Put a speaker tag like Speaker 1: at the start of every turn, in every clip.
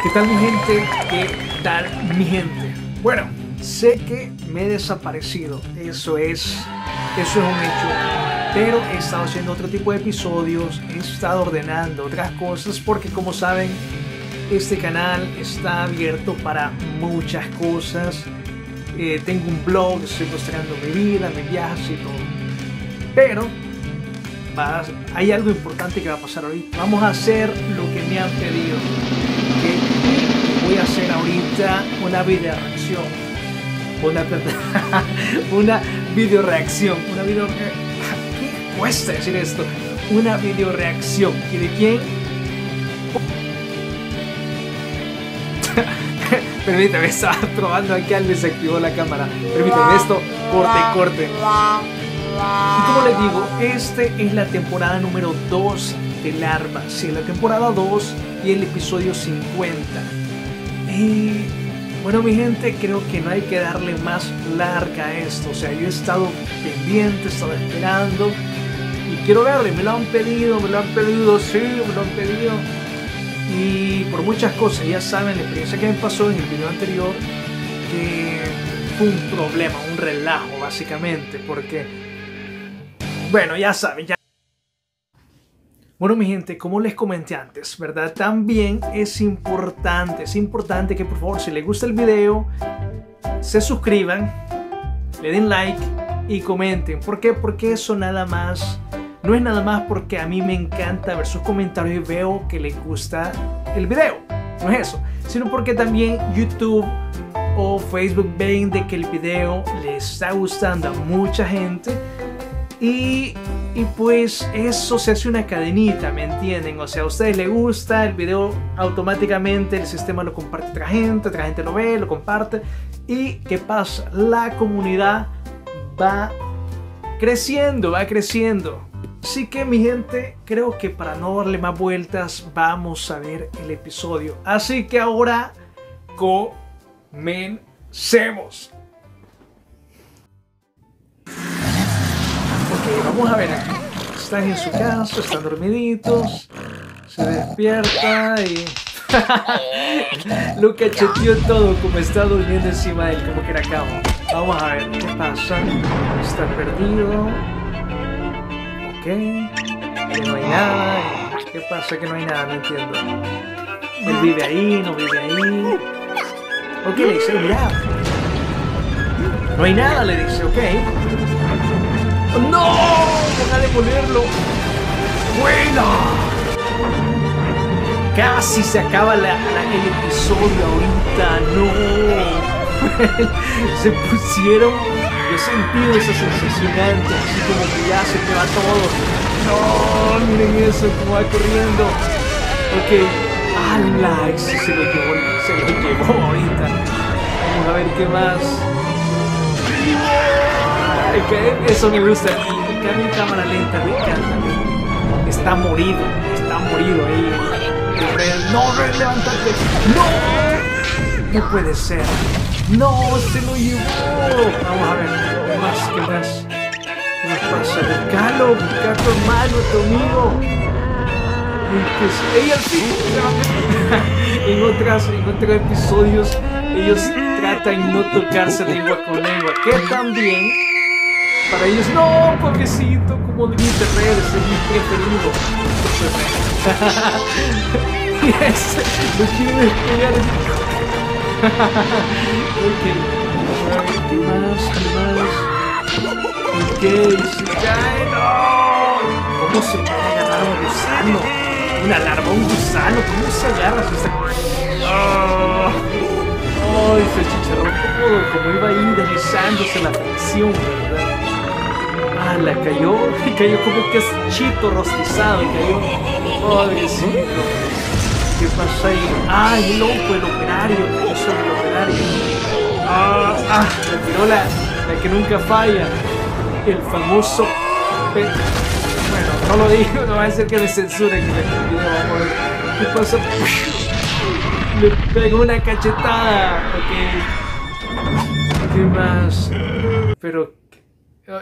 Speaker 1: ¿Qué tal mi gente? ¿Qué tal mi gente? Bueno, sé que me he desaparecido, eso es, eso es un hecho, pero he estado haciendo otro tipo de episodios, he estado ordenando otras cosas porque como saben, este canal está abierto para muchas cosas. Eh, tengo un blog, estoy mostrando mi vida, mis viajes y todo. Pero hay algo importante que va a pasar ahorita. Vamos a hacer lo que me han pedido. Voy a hacer ahorita una video reacción. Una, una video reacción. Una video ¿Qué cuesta decir esto? Una video reacción. ¿Y de quién? Permíteme, estaba probando aquí al desactivó la cámara. Permíteme esto. Corte, corte. Y como les digo, este es la temporada número 2 de Larva. Sí, la temporada 2 y el episodio 50. Y bueno, mi gente, creo que no hay que darle más larga a esto. O sea, yo he estado pendiente, he estado esperando. Y quiero verle, me lo han pedido, me lo han pedido, sí, me lo han pedido. Y por muchas cosas, ya saben la experiencia que me pasó en el video anterior, que fue un problema, un relajo básicamente, porque bueno, ya saben, ya. Bueno, mi gente, como les comenté antes, ¿verdad? También es importante, es importante que por favor, si les gusta el video, se suscriban, le den like y comenten. ¿Por qué? Porque eso nada más, no es nada más porque a mí me encanta ver sus comentarios y veo que les gusta el video. No es eso, sino porque también YouTube o Facebook ven de que el video les está gustando a mucha gente y, pues eso se hace una cadenita, ¿me entienden? O sea, a ustedes les gusta el video, automáticamente el sistema lo comparte a otra gente, otra gente lo ve, lo comparte. ¿Y qué pasa? La comunidad va creciendo, va creciendo. Así que mi gente, creo que para no darle más vueltas, vamos a ver el episodio. Así que ahora comencemos. Vamos a ver aquí. Están en su casa, están dormiditos. Se despierta y... Luca chequeó todo como está durmiendo encima de él, como que era cama. Vamos a ver qué pasa. Está perdido. Ok. Que no hay nada. ¿Qué pasa que no hay nada? No entiendo. Él vive ahí, no vive ahí. Ok, le dice, mira. No hay nada, le dice, ok. ¡No! ¡Van a demolerlo! ¡Buena! Casi se acaba la, el episodio ahorita. ¡No! se pusieron. Yo sentí esa sensación antes, así como que ya se te va todo. ¡No! Miren eso, cómo va corriendo. Ok. ¡Hala! Se lo llevó, se lo llevó ahorita. Vamos a ver qué más eso me gusta. Y que en cámara lenta, me encanta. Está morido, está morido ahí. No, levántate. No, no puede ser. No, se lo llevó. Vamos a ver, ¿qué más? ¿Qué más? ¿Qué pasa? Buscalo, busca a tu hermano, tu amigo. Sí. en, otras, en otros episodios, ellos tratan no tocarse lengua con lengua. Que también para ellos, no, pobrecito, como de mi terreno, es mi preferido. y ese, lo quieren despegar. ok. ¿Qué más? ¿Qué más? Ok, se cae, no. ¿Cómo se puede agarrar un gusano? Una larva, un gusano, ¿cómo se agarra? Oh. Ay, se chicharrón como, como iba ahí deslizándose la fricción, ¿verdad? Ah, la cayó, cayó como que es chito rostizado y cayó. Pobrecito. ¿Qué pasa ahí? ¡Ay, loco, el operario! ¿Qué pasó el operario? ¡Ah! ¡Ah! Le tiró la, la que nunca falla. El famoso. Bueno, no lo digo, no va a ser que me censuren el video. A ver. ¿Qué pasa? Le pegó una cachetada. Ok. ¿Qué más? Pero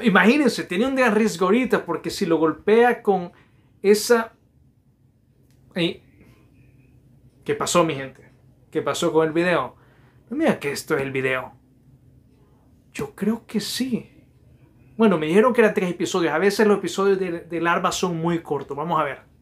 Speaker 1: Imagínense, tiene un gran riesgo ahorita porque si lo golpea con esa... ¿Qué pasó, mi gente? ¿Qué pasó con el video? Mira que esto es el video. Yo creo que sí. Bueno, me dijeron que eran tres episodios. A veces los episodios de, de larva son muy cortos. Vamos a ver.